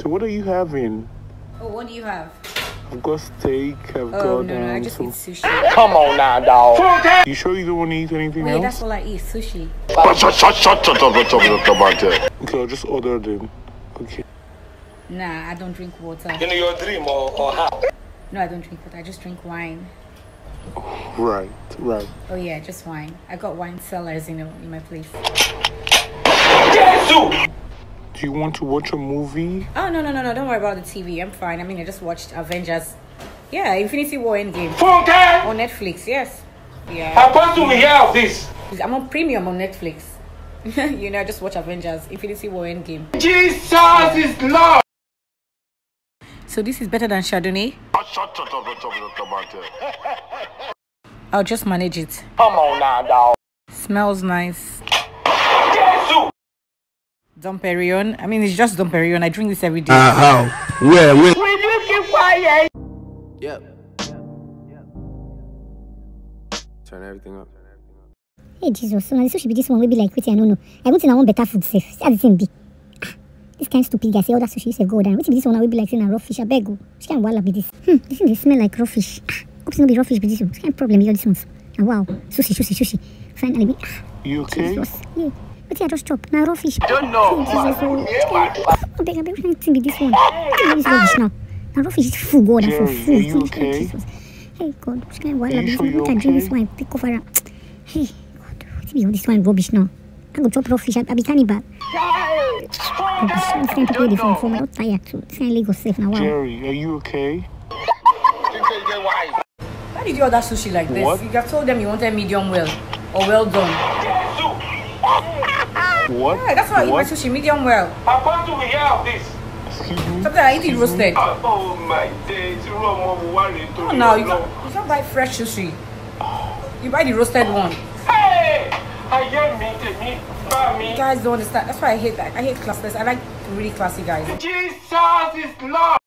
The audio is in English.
So what are you having? Oh, what do you have? I've got steak. I've Oh got no, no, I um, just some. eat sushi. Come on now, dog. You sure you don't want to eat anything Wait, else? that's all I eat. Sushi. Shut, shut, shut, shut, shut up, shut up, shut up, shut up. Okay, I'll just order them. Okay. Nah, I don't drink water. In your dream or, or how? No, I don't drink water. I just drink wine. Right, right. Oh yeah, just wine. I got wine cellars, you know, in my place. Do you want to watch a movie? Oh no, no, no, no! Don't worry about the TV. I'm fine. I mean, I just watched Avengers. Yeah, Infinity War Endgame Funke, on Netflix. Yes. Yeah. How about to hear of this. I'm on premium on Netflix. you know, I just watch Avengers, Infinity War Endgame. Jesus is Lord. So this is better than Chardonnay. I'll just manage it. Come on now, dog. Smells nice. Jesus. Dom Perignon. I mean, it's just Dom Perignon. I drink this every day. Uh, how? Where? Where? Will you keep quiet? Yep. Turn everything up. Hey Jesus, so now the sushi be this one will be like wetin I no know. I want to want better food safe. See how the thing be. Ah, This kind stupid guy say other sushi say go down. Wetin be this one now will be like saying a raw fish. I beg you. Which kind wala be this? Hmm, this thing dey smell like raw fish. Ah, Hope say no be raw fish be this one. Which kind problem be all this ones? Ah, wow, sushi, sushi, sushi. Finally, be. Ah, You okay? Jesus, yeah. Wetin I just chop? Na raw fish. Don't know. Hey, Jesus, oh. I beg, I beg, which kind thing be this one? What is rubbish now? Na raw fish is full God and for Jerry, full. are you okay? Hey God, which kind wala Are you be this sure one? you're Make I drink this wine, pick over am. Hey God, wetin be all this wine rubbish now? I go chop raw fish, I I be cannibal. Rubbish. This kind people wey dey phone for me, I don tire too. This kind Lagos safe now. Jerry, are you okay? Why did you order sushi like this? What? You have told them you wanted medium well or well done. What? Yeah, that's why I eat my what? sushi medium well. About to hear of this. Excuse me? Sometimes I eat it roasted. Oh my days. You know, I'm worried. Oh no, you can't, you can't buy fresh sushi. You buy the roasted one. Hey! I hear me, me, me. You guys don't understand. That's why I hate that. I hate classless. I like really classy guys. Jesus is Lord.